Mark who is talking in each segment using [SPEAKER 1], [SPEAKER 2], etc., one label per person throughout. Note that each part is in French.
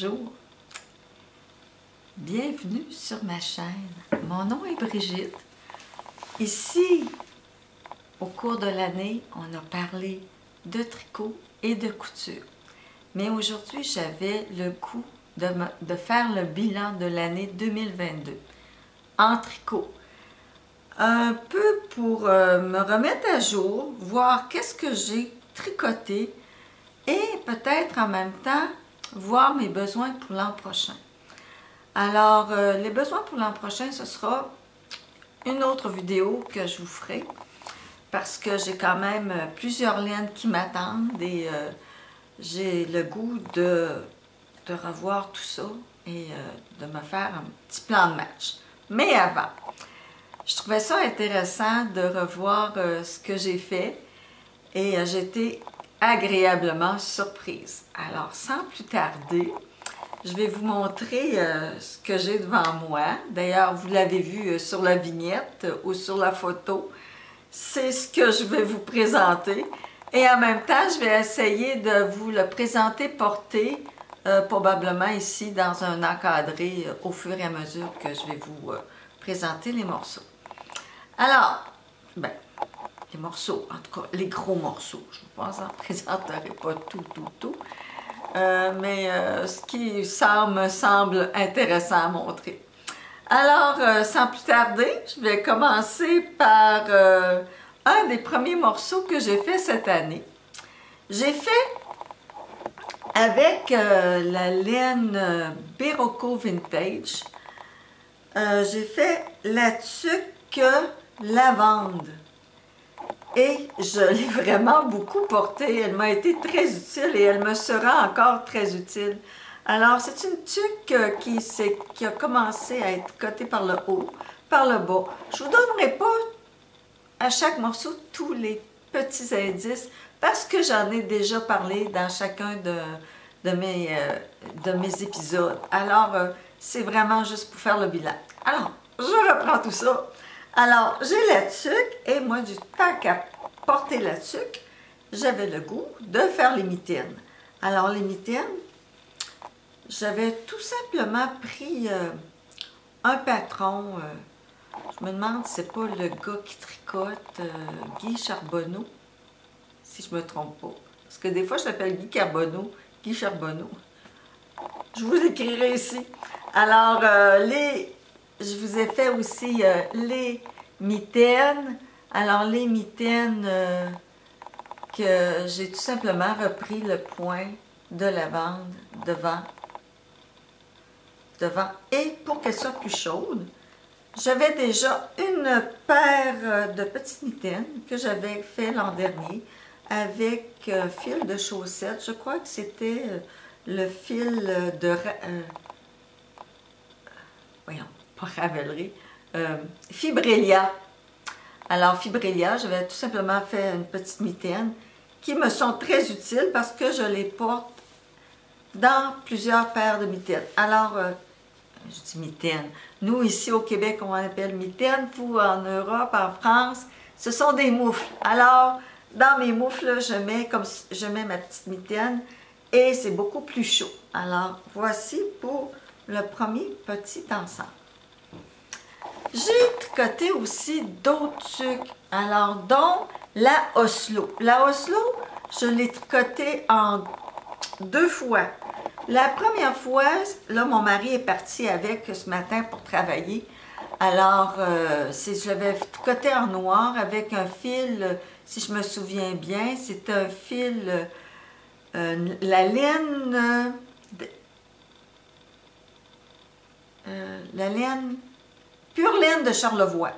[SPEAKER 1] Bonjour, bienvenue sur ma chaîne. Mon nom est Brigitte. Ici, au cours de l'année, on a parlé de tricot et de couture. Mais aujourd'hui, j'avais le goût de, faire le bilan de l'année 2022 en tricot. Un peu pour euh, me remettre à jour, voir qu'est-ce que j'ai tricoté et peut-être en même temps voir mes besoins pour l'an prochain. Alors, euh, les besoins pour l'an prochain, ce sera une autre vidéo que je vous ferai parce que j'ai quand même euh, plusieurs liens qui m'attendent et euh, j'ai le goût de, de, revoir tout ça et de me faire un petit plan de match. Mais avant, je trouvais ça intéressant de revoir ce que j'ai fait et j'étais agréablement surprise. Alors, sans plus tarder, je vais vous montrer euh, ce que j'ai devant moi. D'ailleurs, vous l'avez vu euh, sur la vignette ou sur la photo. C'est ce que je vais vous présenter. Et en même temps, je vais essayer de vous le présenter porté, euh, probablement ici dans un encadré au fur et à mesure que je vais vous présenter les morceaux. Alors, ben, les morceaux, en tout cas les gros morceaux. Je ne vous en présenterai pas tout, tout, tout. Euh, mais euh, ce qui ça me semble intéressant à montrer. Alors, euh, sans plus tarder, je vais commencer par un des premiers morceaux que j'ai fait cette année. J'ai fait avec la laine Berocco Vintage. j'ai fait la tuque lavande et je l'ai vraiment beaucoup portée. Elle m'a été très utile et elle me sera encore très utile. Alors, c'est une tuque euh, qui, qui a commencé à être cotée par le haut, par le bas. Je ne vous donnerai pas à chaque morceau tous les petits indices parce que j'en ai déjà parlé dans chacun de, euh, mes épisodes. Alors, euh, c'est vraiment juste pour faire le bilan. Alors, je reprends tout ça. Alors, j'ai la tuque et moi, du temps qu'à porter la tuque, j'avais le goût de faire les mitaines. Alors, les mitaines, j'avais tout simplement pris euh, un patron. Euh, je me demande si c'est pas le gars qui tricote, euh, Guy Charbonneau, si je me trompe pas. Parce que des fois, je l'appelle Guy Carbonneau, Guy Charbonneau. Je vous écrirai ici. Alors, les, je vous ai fait aussi euh, les mitaines. Alors, les mitaines euh, que j'ai tout simplement repris le point de lavande devant, devant. Et pour qu'elles soient plus chaudes, j'avais déjà une paire de petites mitaines que j'avais fait l'an dernier avec euh, fil de chaussettes. Je crois que c'était le fil de... voyons pas Ravelry, euh, Fibrelia. Alors, Fibrelia, j'avais tout simplement fait une petite mitaine qui me sont très utiles parce que je les porte dans plusieurs paires de mitaines. Alors, euh, je dis mitaine. Nous, ici au Québec, on appelle mitaine. Vous, en Europe, en France, ce sont des moufles. Alors, dans mes moufles, je mets, comme, je mets ma petite mitaine et c'est beaucoup plus chaud. Alors, voici pour le premier petit ensemble. J'ai tricoté aussi d'autres trucs. Alors, dont la Oslo. La Oslo, je l'ai tricotée en deux fois. La première fois, là, mon mari est parti avec ce matin pour travailler. Alors, euh, je l'avais tricoté en noir avec un fil, si je me souviens bien, c'est un fil, euh, la laine, euh, la laine pure laine de Charlevoix.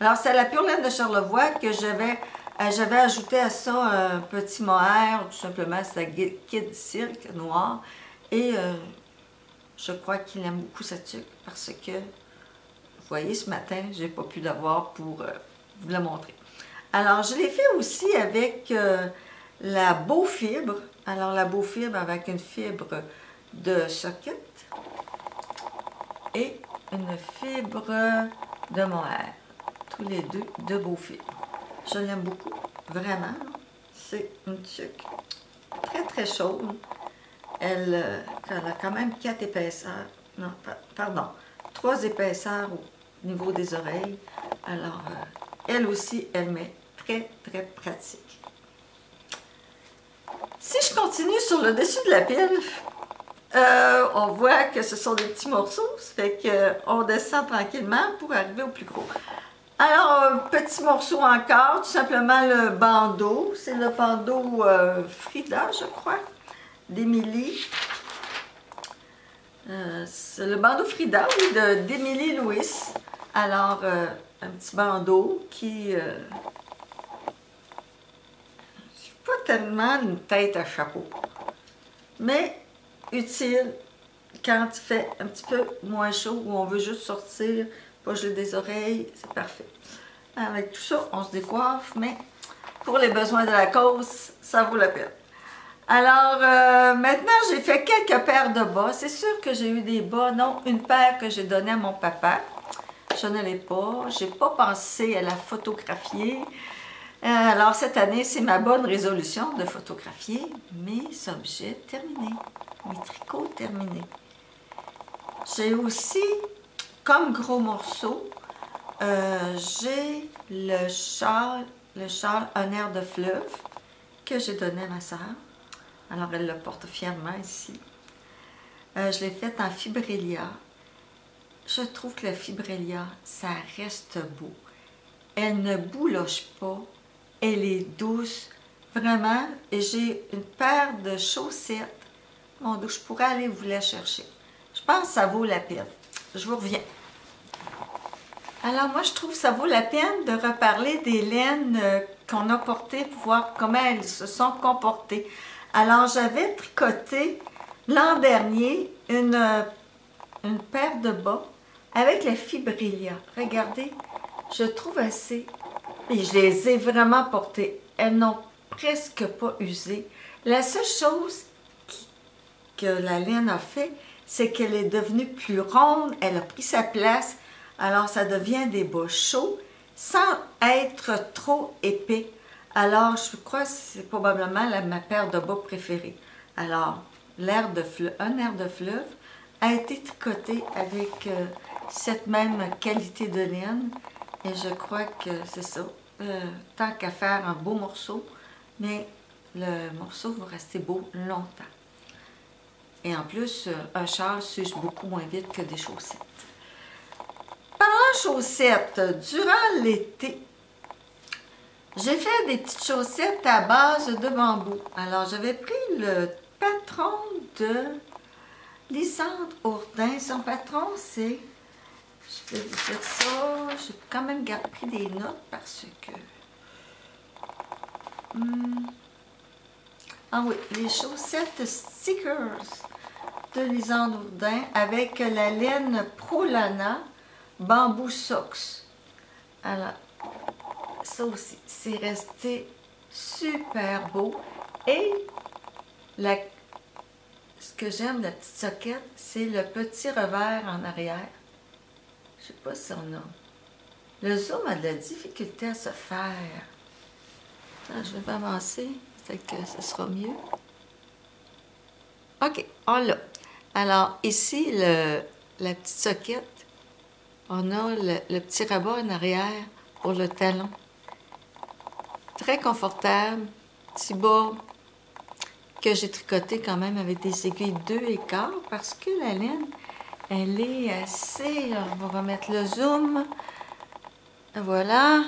[SPEAKER 1] Alors, c'est la pure laine de Charlevoix que j'avais euh, j'avais ajouté à ça un petit mohair, tout simplement, c'est Kid Silk noir. Et euh, je crois qu'il aime beaucoup sa tuque parce que, vous voyez, ce matin, j'ai pas pu l'avoir pour euh, vous le montrer. Alors, je l'ai fait aussi avec la Beau Fibre. Alors, la Beau Fibre avec une fibre de socket et une fibre de mohair. Tous les deux de beaux fibres. Je l'aime beaucoup, vraiment. C'est une tuque très très chaude elle, euh, a quand même quatre épaisseurs. Non, pardon, trois épaisseurs au niveau des oreilles. Alors, euh, elle aussi, elle m'est très, très pratique. Si je continue sur le dessus de la pile, euh, on voit que ce sont des petits morceaux, ça fait qu'on descend tranquillement pour arriver au plus gros. Alors, un petit morceau encore, tout simplement le bandeau. C'est le bandeau euh, Frida, je crois, d'Émilie. Euh, c'est le bandeau Frida, oui, d'Émilie Louis. Alors, un petit bandeau qui... pas tellement une tête à chapeau, mais utile quand il fait un petit peu moins chaud ou on veut juste sortir, pas geler des oreilles, c'est parfait. Avec tout ça, on se décoiffe, mais pour les besoins de la cause, ça vaut la peine. Alors, euh, maintenant, j'ai fait quelques paires de bas. C'est sûr que j'ai eu des bas, non, une paire que j'ai donnée à mon papa. Je ne l'ai pas. Je n'ai pas pensé à la photographier. Euh, alors, cette année, c'est ma bonne résolution de photographier mes objets terminés mes tricots terminés. J'ai aussi, comme gros morceau, euh, j'ai le châle, le châle Un air de fleuve que j'ai donné à ma soeur. Alors, elle le porte fièrement ici. Euh, je l'ai fait en fibrillia. Je trouve que la fibrillia, ça reste beau. Elle ne bouloche pas. Elle est douce. Vraiment, et j'ai une paire de chaussettes Bon, je pourrais aller vous la chercher. Je pense que ça vaut la peine. Je vous reviens. Alors moi, je trouve que ça vaut la peine de reparler des laines euh, qu'on a portées pour voir comment elles se sont comportées. Alors, j'avais tricoté l'an dernier une, euh, une paire de bas avec la fibrillia. Regardez, je trouve assez. Et je les ai vraiment portées. Elles n'ont presque pas usé. La seule chose que la laine a fait, c'est qu'elle est devenue plus ronde, elle a pris sa place, alors ça devient des bas chauds sans être trop épais. Alors, je crois que c'est probablement ma paire de bas préférée. Alors, l'air de fleuve, un air de fleuve a été tricoté avec euh, cette même qualité de laine. Et je crois que c'est ça. Euh, tant qu'à faire un beau morceau, mais le morceau va rester beau longtemps. Et en plus, euh, un châle s'use beaucoup moins vite que des chaussettes. Parlant chaussettes, durant l'été, j'ai fait des petites chaussettes à base de bambou. Alors, j'avais pris le patron de Lisandre Ourdin. Son patron, c'est... Je vais vous dire ça. J'ai quand même pris des notes parce que... Hmm, ah oui, les chaussettes stickers de Lisandre Ourdin avec la laine Prolana Bamboo Socks. Alors, ça aussi, c'est resté super beau. Et ce que j'aime la petite soquette, c'est le petit revers en arrière. Je sais pas si on a. Le zoom a de la difficulté à se faire. je vais pas avancer. Peut-être que ce sera mieux. OK, on l'a. Alors, ici, le, la petite soquette, on a le, petit rabat en arrière pour le talon. Très confortable, petit bas que j'ai tricoté quand même avec des aiguilles 2 et quart parce que la laine, elle est assez... On va remettre le zoom. Voilà.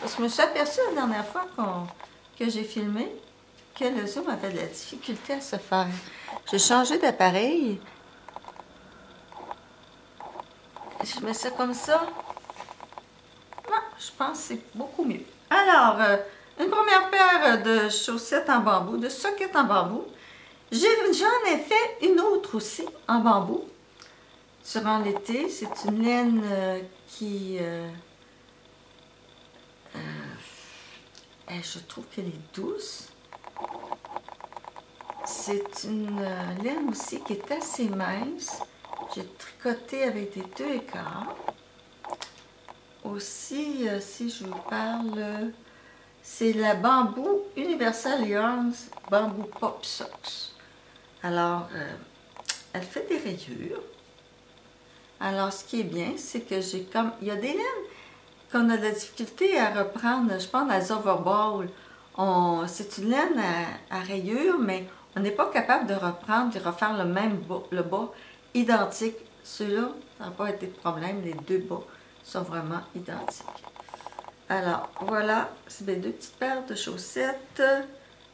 [SPEAKER 1] Parce que je me suis aperçue la dernière fois que j'ai filmé que le zoom avait de la difficulté à se faire. J'ai changé d'appareil. Je mets ça comme ça. Non, je pense que c'est beaucoup mieux. Alors, euh, une première paire de chaussettes en bambou, de sockets en bambou. J'en ai, fait une autre aussi en bambou. Durant l'été, c'est une laine euh, qui... Euh, je trouve qu'elle est douce. C'est une euh, laine aussi qui est assez mince. J'ai tricoté avec des deux écarts. Aussi, euh, si je vous parle c'est la Bamboo Universal Yarns Bamboo Pop Socks. Alors, euh, elle fait des rayures. Alors, ce qui est bien, c'est que j'ai comme... Il y a des laines qu'on a de la difficulté à reprendre. Je pense à Zoverball. C'est une laine à, rayures, mais on n'est pas capable de reprendre et refaire le même bas, le bas identique. Ceux-là, ça n'a pas été de problème. Les deux bas sont vraiment identiques. Alors, voilà, c'est mes deux petites paires de chaussettes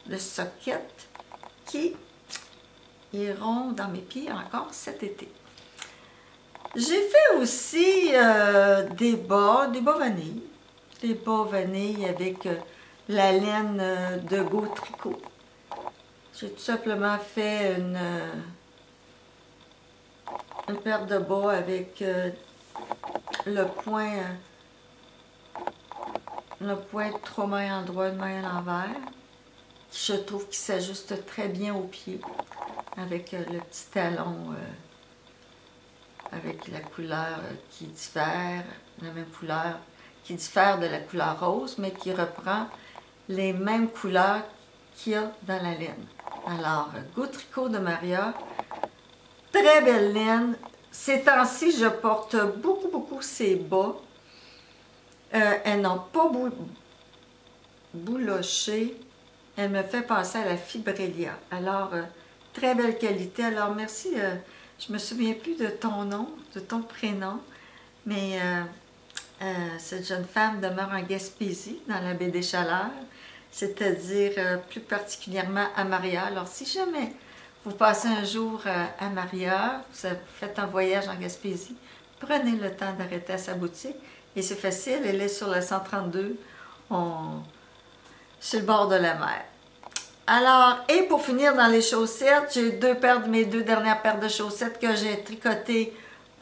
[SPEAKER 1] de soquettes qui iront dans mes pieds encore cet été. J'ai fait aussi euh, des bas, des bas vanille. Des bas vanille avec euh, la laine euh, de Go Tricot. J'ai tout simplement fait une, une paire de bas avec le point, le point trop main endroit, de main à l'envers. Je trouve qu'il s'ajuste très bien au pied avec le petit talon avec la couleur qui diffère, la même couleur, qui diffère de la couleur rose, mais qui reprend les mêmes couleurs qu'il y a dans la laine. Alors, Go Tricot de Maria, très belle laine. Ces temps-ci, je porte beaucoup, beaucoup ces bas. Euh, elles n'ont pas bouloché. Elle me fait penser à la Fibrelia. Alors, euh, très belle qualité. Alors, merci... Euh, je me souviens plus de ton nom, de ton prénom, mais euh, euh, cette jeune femme demeure en Gaspésie, dans la baie des Chaleurs, c'est-à-dire plus particulièrement à Maria. Alors, si jamais vous passez un jour à Maria, vous faites un voyage en Gaspésie, prenez le temps d'arrêter à sa boutique. Et c'est facile, elle est sur le 132, sur le bord de la mer. Alors, et pour finir dans les chaussettes, j'ai deux paires de mes deux dernières paires de chaussettes que j'ai tricotées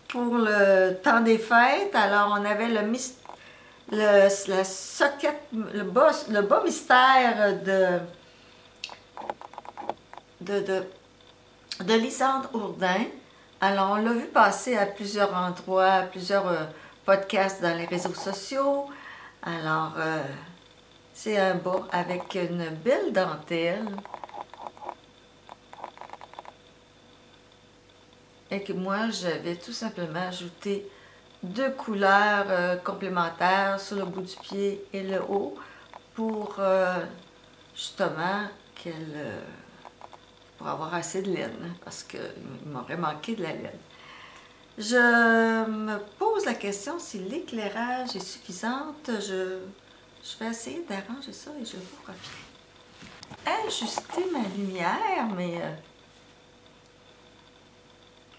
[SPEAKER 1] pour le temps des fêtes. Alors, on avait le, le la socket, le bas, le bas mystère de, de, de, de Lisandre Ourdin. Alors, on l'a vu passer à plusieurs endroits, à plusieurs euh, podcasts dans les réseaux sociaux. Alors, euh, c'est un bas avec une belle dentelle. Et que moi, j'avais tout simplement ajouté deux couleurs euh, complémentaires sur le bout du pied et le haut pour euh, justement qu'elle euh, pour avoir assez de laine parce qu'il m'aurait manqué de la laine. Je me pose la question si l'éclairage est suffisant. Je je vais essayer d'arranger ça et je vous reviens. Ajuster ma lumière, mais euh,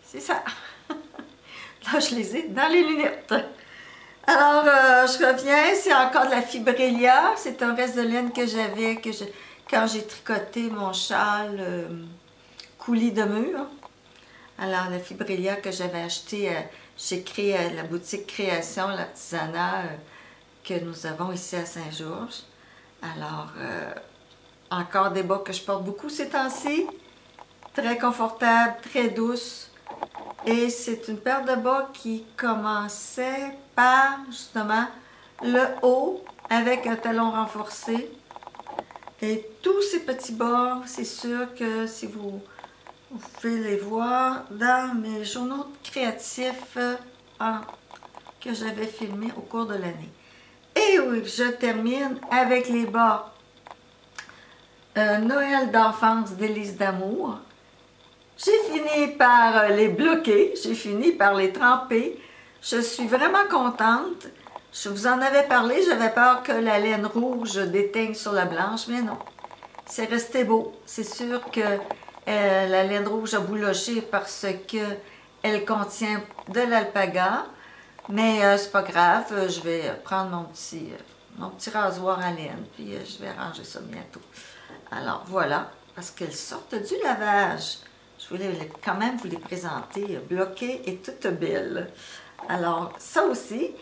[SPEAKER 1] c'est ça. Là, je les ai dans les lunettes. Alors, euh, je reviens, c'est encore de la fibrillia. C'est un reste de laine que j'avais que quand j'ai tricoté mon châle euh, coulis de mur. Alors, la fibrillia que j'avais acheté j'ai créé à la boutique Création, l'artisanat, que nous avons ici à Saint-Georges. Alors, euh, encore des bas que je porte beaucoup ces temps-ci. Très confortable, très douce. Et c'est une paire de bas qui commençait par, justement, le haut avec un talon renforcé. Et tous ces petits bas, c'est sûr que si vous, vous, pouvez les voir dans mes journaux créatifs euh, que j'avais filmés au cours de l'année. Et oui, je termine avec les bas euh, Noël d'enfance d'Élise d'amour. J'ai fini par euh, les bloquer, j'ai fini par les tremper. Je suis vraiment contente. Je vous en avais parlé, j'avais peur que la laine rouge déteigne sur la blanche, mais non. C'est resté beau. C'est sûr que euh, la laine rouge a bouloché parce que elle contient de l'alpaga. Mais euh, c'est pas grave, euh, je vais prendre mon petit, euh, mon petit rasoir à laine, puis je vais ranger ça bientôt. Alors voilà, parce qu'elles sortent du lavage. Je voulais quand même vous les présenter bloquées et toutes belles. Alors, ça aussi.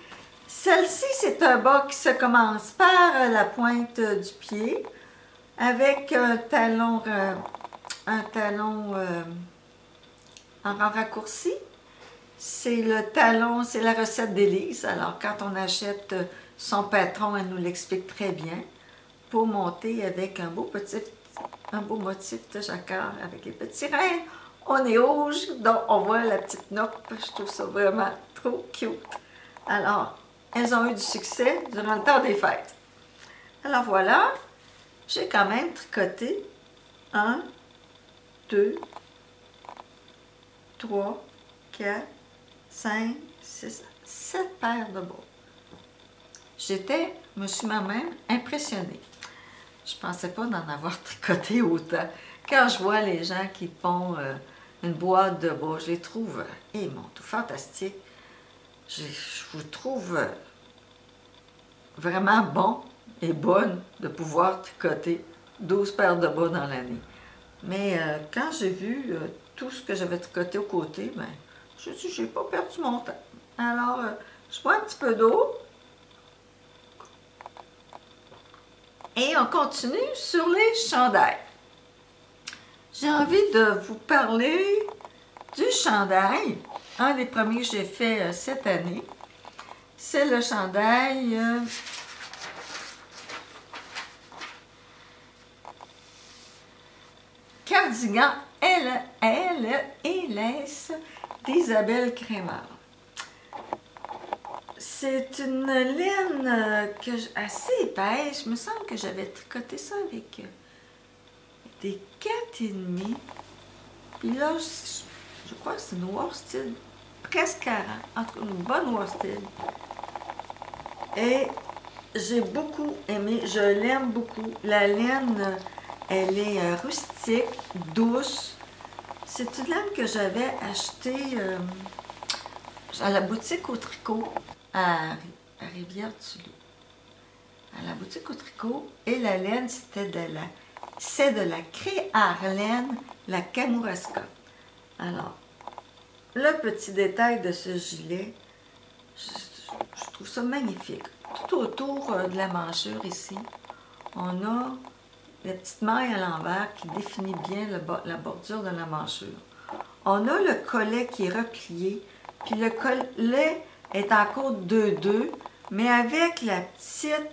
[SPEAKER 1] Celle-ci, c'est un bas qui se commence par la pointe du pied avec un talon, un talon en raccourci c'est le talon, c'est la recette d'Élise. Alors, quand on achète son patron, elle nous l'explique très bien. pour monter avec un beau petit un beau motif de jacquard avec les petits reins. On est rouge, donc on voit la petite note. Je trouve ça vraiment trop cute. Alors, elles ont eu du succès durant le temps des fêtes. Alors voilà, j'ai quand même tricoté un, deux, trois, quatre, cinq, six, sept paires de bas. J'étais, me suis moi-même impressionnée. Je pensais pas d'en avoir tricoté autant. Quand je vois les gens qui font euh, une boîte de bas, je les trouve, et eh, mon tout fantastique. Je, vous trouve euh, vraiment bon et bonne de pouvoir tricoter 12 paires de bas dans l'année. Mais euh, quand j'ai vu tout ce que j'avais tricoté au côté, ben, je suis j'ai pas perdu mon temps. Alors, je prends un petit peu d'eau, Et on continue sur les chandails. J'ai envie de vous parler du chandail. Un des premiers que j'ai fait euh, cette année. C'est le chandail euh, cardigan L, L d'Isabelle Crémard. C'est une laine euh, que assez épaisse. Je me semble que j'avais tricoté ça avec euh, des des demi. Puis là, je, crois que c'est une worsted presque 40. Entre une bonne worsted. Et j'ai beaucoup aimé, je l'aime beaucoup. La laine, elle est euh, rustique, douce. C'est une laine que j'avais achetée à la boutique au tricot à, Rivière-du-Loup, à la boutique au tricot. Et la laine, c'était de la, c'est de la créarlaine, la Kamouraska. Alors, le petit détail de ce gilet, je, trouve ça magnifique. Tout autour euh, de la manchure ici, on a la petite maille à l'envers qui définit bien la bordure de la manchure. On a le collet qui est replié, puis le collet est en côte 2-2, mais avec la petite,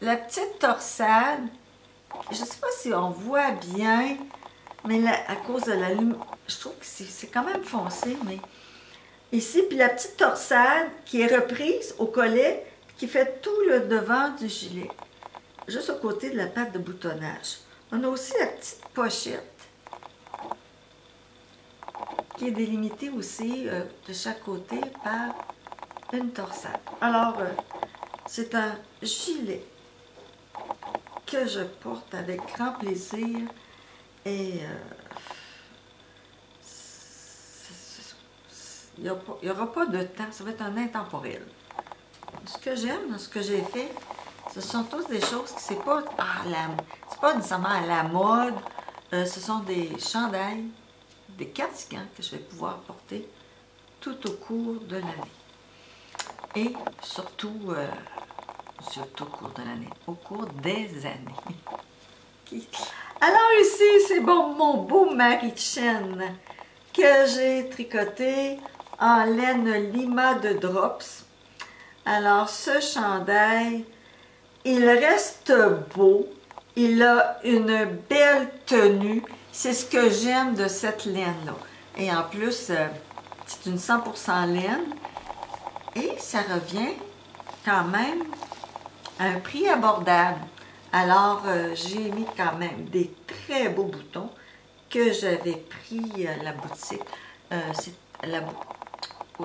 [SPEAKER 1] la petite torsade, je ne sais pas si on voit bien, mais à cause de la lumière, je trouve que c'est quand même foncé, mais ici, puis la petite torsade qui est reprise au collet, qui fait tout le devant du gilet, juste au côté de la patte de boutonnage. On a aussi la petite pochette qui est délimitée aussi euh, de chaque côté par une torsade. Alors, euh, c'est un gilet que je porte avec grand plaisir et euh, il n'y aura pas de temps, ça va être un intemporel. Ce que j'aime, ce que j'ai fait, ce sont tous des choses qui c'est pas pas nécessairement à la mode, euh, ce sont des chandails, des cardigans que je vais pouvoir porter tout au cours de l'année et surtout, euh, surtout au cours de l'année, au cours des années. Alors ici, c'est bon, mon beau mari chaîne que j'ai tricoté en laine lima de drops. Alors ce chandail, il reste beau, il a une belle tenue, c'est ce que j'aime de cette laine-là. Et en plus, euh, c'est une 100% laine, et ça revient quand même à un prix abordable. Alors, euh, j'ai mis quand même des très beaux boutons que j'avais pris à la boutique, euh,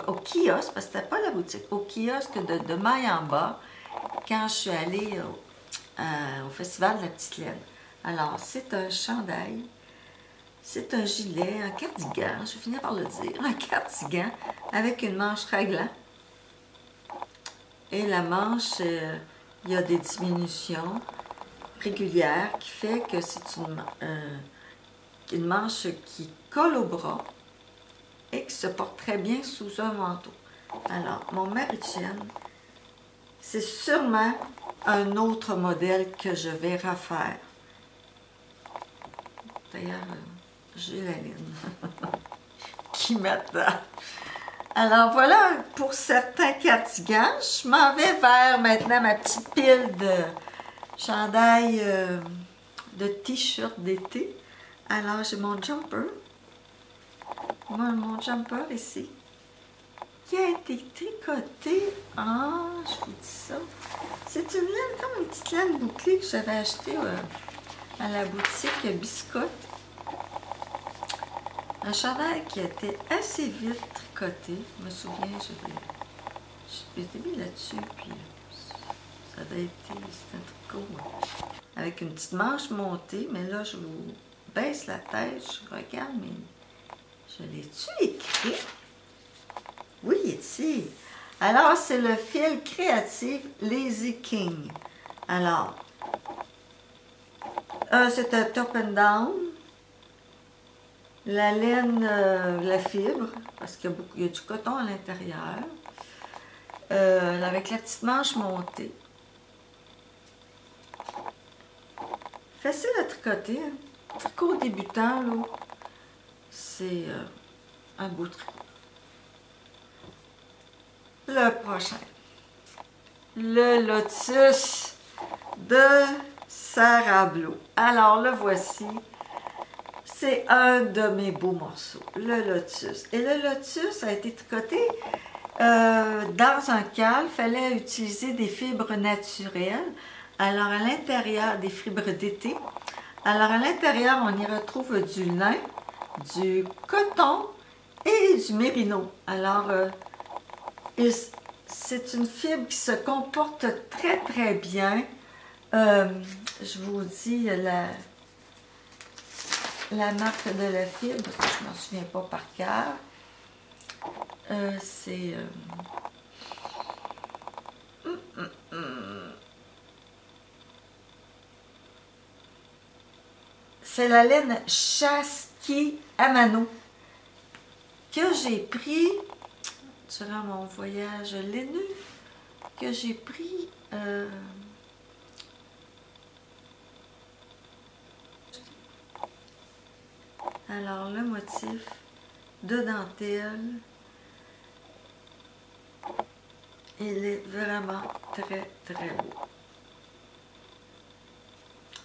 [SPEAKER 1] au kiosque, parce que c'était pas la boutique, au kiosque de, de Maille en bas, quand je suis allée au, Festival de la Petite Laine. Alors, c'est un chandail, c'est un gilet, un cardigan, je vais finir par le dire, un cardigan avec une manche raglan et la manche, euh, il y a des diminutions régulières qui fait que c'est une, euh, une manche qui colle au bras et qui se porte très bien sous un manteau. Alors, mon Maritien, c'est sûrement un autre modèle que je vais refaire. D'ailleurs, euh, j'ai la ligne qui m'attend. Alors voilà pour certains cardigans. Je m'en vais vers maintenant ma petite pile chandail euh, de t-shirt d'été. Alors, j'ai mon jumper. Mon, mon jumper ici. Qui a été tricoté en, je vous dis ça, c'est une laine, comme une petite laine bouclée que j'avais achetée euh, à la boutique Biscotte. Un chandail qui a été assez vite tricoté. Je me souviens, je l'ai mis là-dessus, puis ça avait été, c'était un tricot avec une petite manche montée, mais là, je vous baisse la tête, je regarde, mais je l'ai-tu écrit? Oui, ici. Alors, c'est le fil créatif Lazy King. Alors, euh, c'est un top and down. La laine, euh, la fibre, parce qu'il y, a du coton à l'intérieur. Euh, avec la petite manche montée. Facile à tricoter. Hein? Tricot débutant, là, c'est un beau tricot. Le prochain. Le lotus de Sarah Blo. Alors, le voici. C'est un de mes beaux morceaux, le lotus. Et le lotus a été tricoté euh, dans un cal, il fallait utiliser des fibres naturelles. Alors, à l'intérieur, des fibres d'été. Alors, à l'intérieur, on y retrouve du lin, du coton et du mérino. Alors, euh, c'est une fibre qui se comporte très, très bien. Euh, je vous dis la, la marque de la fibre, parce que je ne m'en souviens pas par cœur. Euh, c'est... Euh. C'est la laine Chaski Amano que j'ai pris durant mon voyage laineux, que j'ai pris euh, alors le motif de dentelle Il est vraiment très, très beau.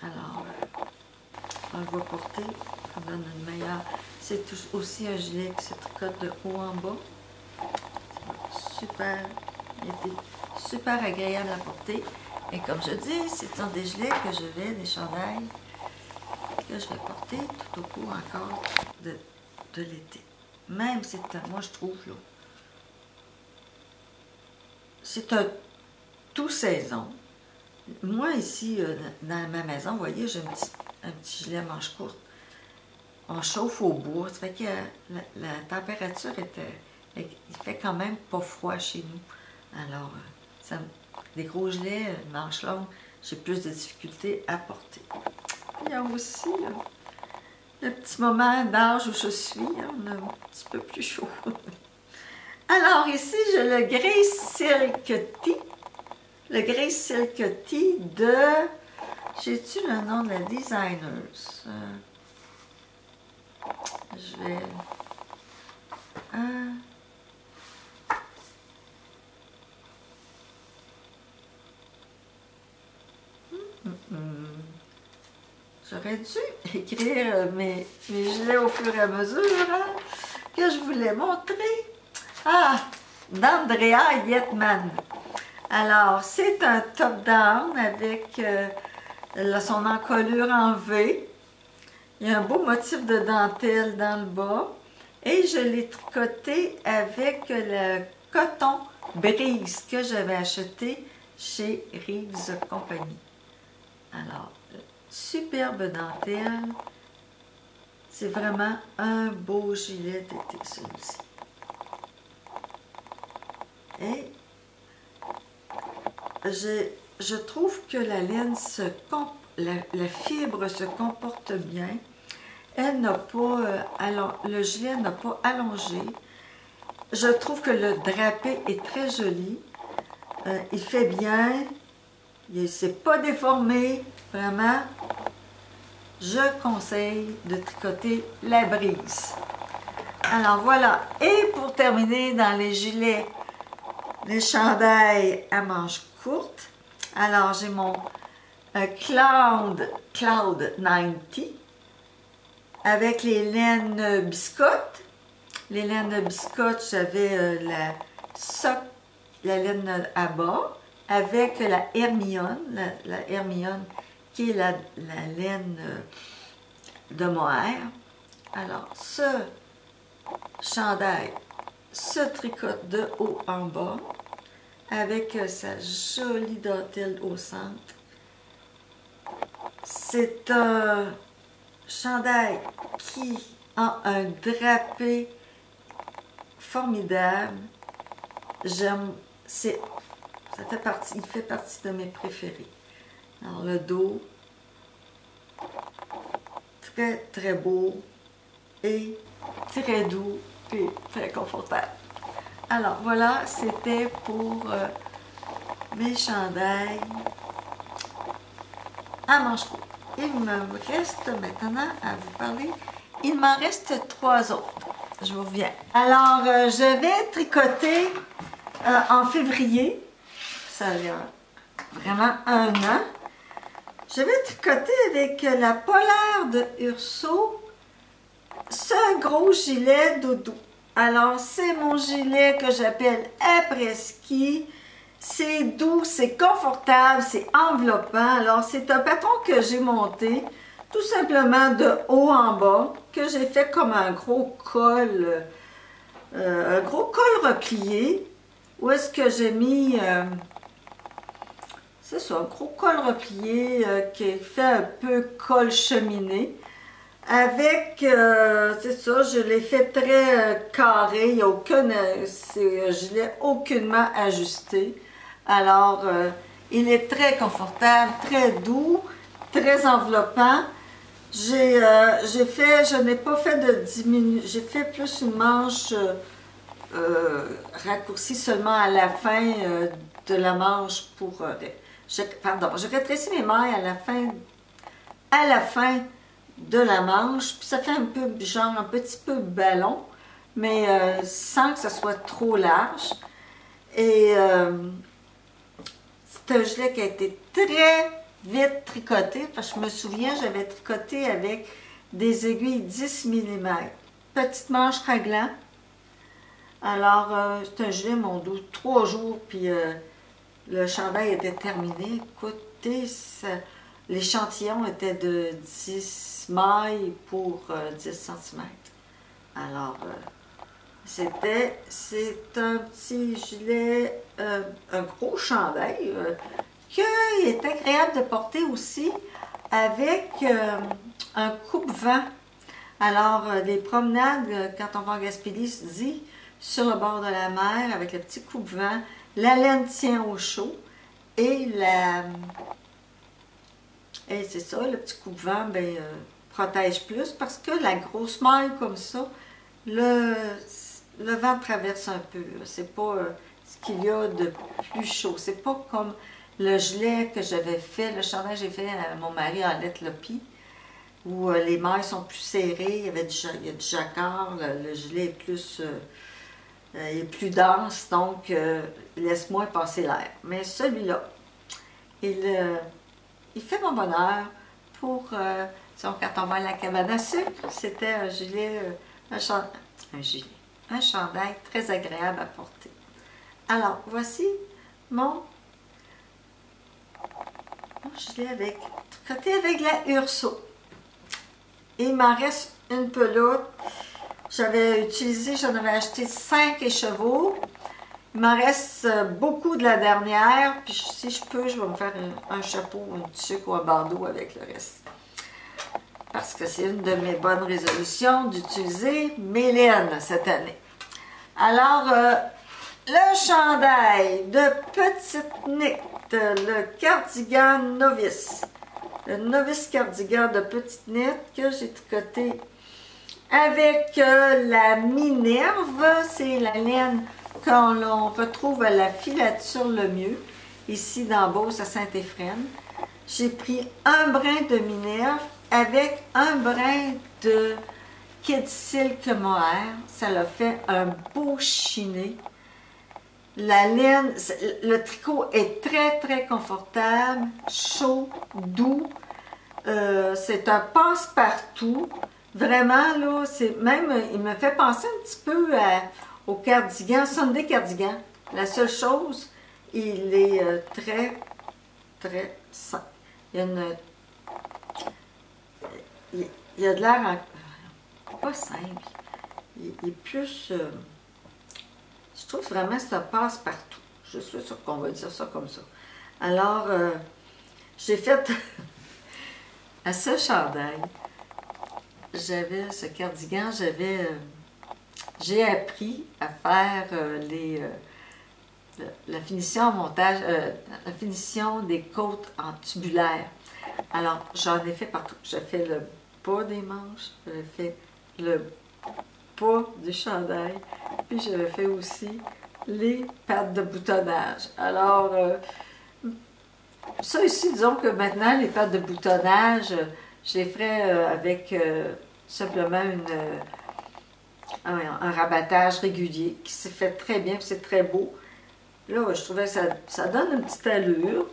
[SPEAKER 1] Alors, on va porter, ça donne une meilleure... C'est aussi un gilet qui se tricote de haut en bas. Super, était super agréable à porter. Et comme je dis, c'est un des gilets que je vais, des chandails, que je vais porter tout au cours encore de, de l'été. Même c'est, moi je trouve, là, c'est un tout saison. Moi, ici, euh, dans ma maison, vous voyez, j'ai un petit, gilet manche courte. On chauffe au bois. Ça fait que la, température était... Il fait quand même pas froid chez nous. Alors, euh, ça, des gros gilets, euh, manches longues, j'ai plus de difficultés à porter. Il y a aussi le petit moment d'âge où je suis. Hein, on a un petit peu plus chaud. Alors ici, j'ai le Grey Silk Tea. Le Grey Silk Tea de... J'ai-tu le nom de la designers? Euh, je vais... Euh, J'aurais dû écrire mes, mes gilets au fur et à mesure hein, que je voulais montrer? Ah, d'Andrea Yetman. Alors, c'est un top-down avec euh, son encolure en V. Il y a un beau motif de dentelle dans le bas. Et je l'ai tricoté avec le coton brise que j'avais acheté chez Reeves Company. Alors, superbe dentelle. C'est vraiment un beau gilet d'été, celui-ci. Et je, trouve que la laine se la, la, fibre se comporte bien. Elle n'a pas, euh, le gilet n'a pas allongé. Je trouve que le drapé est très joli. Euh, il fait bien. Il ne pas déformé. Vraiment, je conseille de tricoter la brise. Alors voilà. Et pour terminer, dans les gilets les chandails à manches courtes. Alors, j'ai mon un Cloud, Cloud 90 avec les laines biscottes. Les laines biscottes, j'avais euh, la soc, la laine à bas, avec la Hermione, la, Hermione qui est la, laine euh, de mohair. Alors, ce chandail se tricote de haut en bas avec sa jolie dentelle au centre. C'est un chandail qui a un drapé formidable. J'aime, c'est, il fait partie de mes préférés. Alors le dos, très très beau et très doux et très confortable. Alors voilà, c'était pour euh, mes chandails à manches Il me reste maintenant à vous parler. Il m'en reste trois autres. Je vous reviens. Alors, euh, je vais tricoter euh, en février. Ça a vraiment un an. Je vais tricoter avec la polaire de Urso ce gros gilet doudou. Alors, c'est mon gilet que j'appelle après-ski. C'est doux, c'est confortable, c'est enveloppant. Alors, c'est un patron que j'ai monté tout simplement de haut en bas, que j'ai fait comme un gros col, euh, un gros col replié, où est-ce que j'ai mis, euh, c'est ça, un gros col replié euh, qui est fait un peu col cheminé. Avec, c'est ça, je l'ai fait très carré, il n'y a aucun, je l'ai aucunement ajusté. Alors, il est très confortable, très doux, très enveloppant. Euh, j'ai fait, je n'ai pas fait de diminution, j'ai fait plus une manche euh, euh, raccourcie seulement à la fin de la manche pour, je, pardon, je rétrécis mes mailles à la fin, de la manche, puis ça fait un peu, genre un petit peu ballon, mais sans que ce soit trop large. Et c'est un gilet qui a été très vite tricoté, parce que je me souviens, j'avais tricoté avec des aiguilles 10 mm. Petite manche raglan. Alors, euh, c'est un gilet, mon dos, trois jours, puis euh, le chandail était terminé. Écoutez, l'échantillon était de 10 mailles pour 10 euh, cm. Alors, c'était, c'est un petit gilet, un gros chandail, qu'il est agréable de porter aussi avec euh, un coupe-vent. Alors, euh, les promenades, euh, quand on va en Gaspésie, dit sur le bord de la mer avec le petit coupe-vent, la laine tient au chaud et la... Et c'est ça, le petit coupe-vent ben, protège plus parce que la grosse maille comme ça, le, le vent traverse un peu. C'est pas ce qu'il y a de plus chaud. C'est pas comme le gilet que j'avais fait, le chandail que j'ai fait à mon mari en lettre où euh, les mailles sont plus serrées, il y, avait du, a du jacquard, le, gilet est plus, euh, euh, est plus dense, donc laisse moins passer l'air. Mais celui-là, il, il fait mon bonheur pour, quand on va à la cabane à sucre, c'était un gilet, un, chandail, un gilet, un chandail très agréable à porter. Alors, voici mon l'ai avec, côté avec la Urso. Il m'en reste une pelote. J'avais utilisé, j'en avais acheté 5 écheveaux. Il m'en reste euh, beaucoup de la dernière. Puis si je peux, je vais me faire un, chapeau, un tuque ou un bandeau avec le reste. Parce que c'est une de mes bonnes résolutions d'utiliser mes laines cette année. Alors, euh, le chandail de Petite Nick le cardigan novice. Le novice cardigan de petite nette que j'ai tricoté avec euh, la Minerve. C'est la laine qu'on retrouve à la filature le mieux, ici dans Beauce à Saint-Éphrem. J'ai pris un brin de Minerve avec un brin de Kid Silk Mohair. Ça l'a fait un beau chiné. La laine, le tricot est très très confortable, chaud, doux. Euh, c'est un passe-partout. Vraiment, là, c'est même, il me fait penser un petit peu au cardigan, Sunday cardigan. La seule chose, il est euh, très, très simple. Il y a une... Il y a de l'air pas simple. Il, est plus... Euh, je trouve vraiment que ça passe partout. Je suis sûre qu'on va dire ça comme ça. Alors, euh, j'ai fait à ce chandail, j'avais ce cardigan, j'avais... Euh, j'ai appris à faire les la finition en montage, la finition des côtes en tubulaire. Alors, j'en ai fait partout. J'ai fait le bas des manches, j'ai fait le pas du chandail, puis j'avais fait aussi les pattes de boutonnage. Alors, euh, ça ici, disons que maintenant, les pattes de boutonnage, je les ferai euh, avec euh, simplement une, un, rabattage régulier qui se fait très bien, c'est très beau. Là, je trouvais que ça, ça donne une petite allure.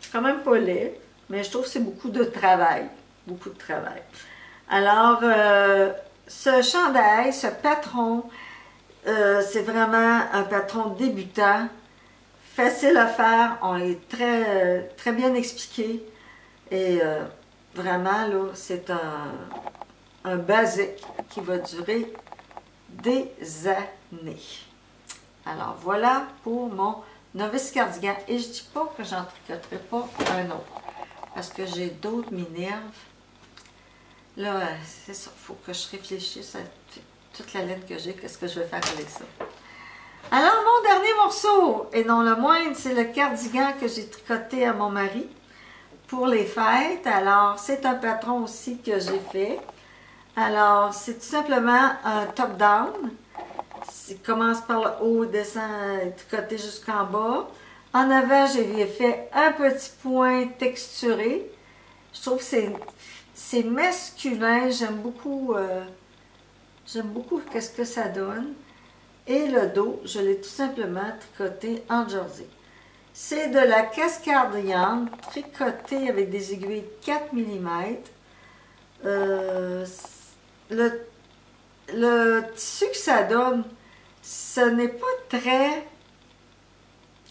[SPEAKER 1] C'est quand même pas laid, mais je trouve que c'est beaucoup de travail. Beaucoup de travail. Alors, ce chandail, ce patron, euh, c'est vraiment un patron débutant, facile à faire, on est très, très bien expliqué et euh, vraiment là, c'est un, un basique qui va durer des années. Alors voilà pour mon novice cardigan et je dis pas que j'en tricoterai pas un autre parce que j'ai d'autres minerves Là, c'est ça, il faut que je réfléchisse à toute la laine que j'ai, qu'est-ce que je vais faire avec ça. Alors, mon dernier morceau, et non le moindre, c'est le cardigan que j'ai tricoté à mon mari pour les fêtes. Alors, c'est un patron aussi que j'ai fait. Alors, c'est tout simplement un top-down. Il commence par le haut, descend, tricoté jusqu'en bas. En avant, j'ai fait un petit point texturé. Je trouve que c'est masculin, j'aime beaucoup, euh, j'aime beaucoup qu'est-ce que ça donne. Et le dos, je l'ai tout simplement tricoté en jersey. C'est de la cascardiane tricotée avec des aiguilles 4 mm. Le, le tissu que ça donne, ce n'est pas très...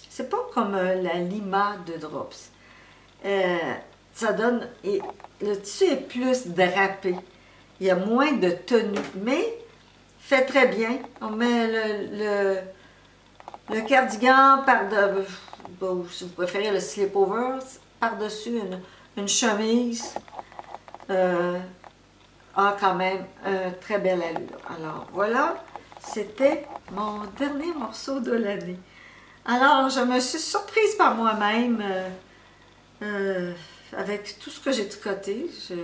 [SPEAKER 1] C'est pas comme euh, la lima de Drops. ça donne le tissu est plus drapé. Il y a moins de tenue, mais fait très bien. On met le, le, cardigan par de, si vous préférez le slip-over, par-dessus une, chemise. Euh, a quand même un très belle allure. Alors voilà, c'était mon dernier morceau de l'année. Alors, je me suis surprise par moi-même. Euh, euh, avec tout ce que j'ai tricoté, je,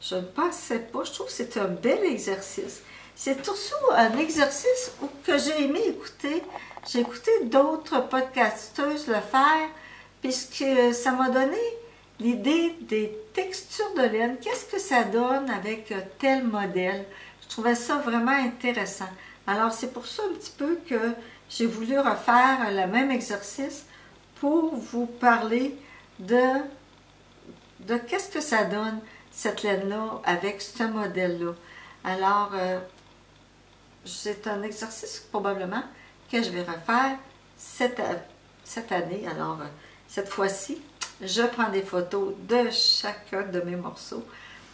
[SPEAKER 1] je, ne pensais pas. Je trouve que c'est un bel exercice. C'est surtout un exercice que j'ai aimé écouter. J'ai écouté d'autres podcasteuses le faire, puisque ça m'a donné l'idée des textures de laine. Qu'est-ce que ça donne avec tel modèle? Je trouvais ça vraiment intéressant. Alors, c'est pour ça un petit peu que j'ai voulu refaire le même exercice pour vous parler de, de qu'est-ce que ça donne, cette laine-là, avec ce modèle-là. Alors, euh, c'est un exercice probablement que je vais refaire cette, cette année. Alors, euh, cette fois-ci, je prends des photos de chacun de mes morceaux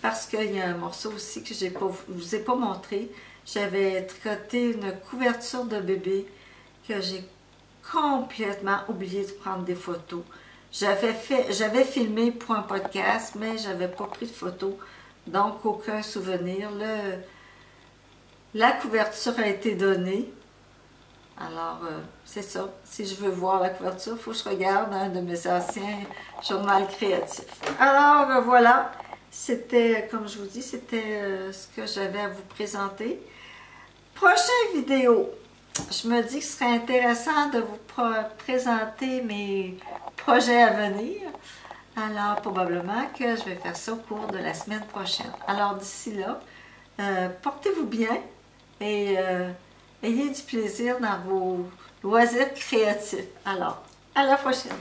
[SPEAKER 1] parce qu'il y a un morceau aussi que je ne vous ai pas montré. J'avais tricoté une couverture de bébé que j'ai complètement oublié de prendre des photos. J'avais filmé pour un podcast, mais j'avais pas pris de photos, donc aucun souvenir. La couverture a été donnée. Alors, euh, c'est ça. Si je veux voir la couverture, il faut que je regarde un de mes anciens journaux créatifs. Alors, euh, voilà. C'était, comme je vous dis, c'était euh, ce que j'avais à vous présenter. Prochaine vidéo je me dis que ce serait intéressant de vous présenter mes projets à venir. Alors, probablement que je vais faire ça au cours de la semaine prochaine. Alors, d'ici là, portez-vous bien et Ayez du plaisir dans vos loisirs créatifs. Alors, à la prochaine!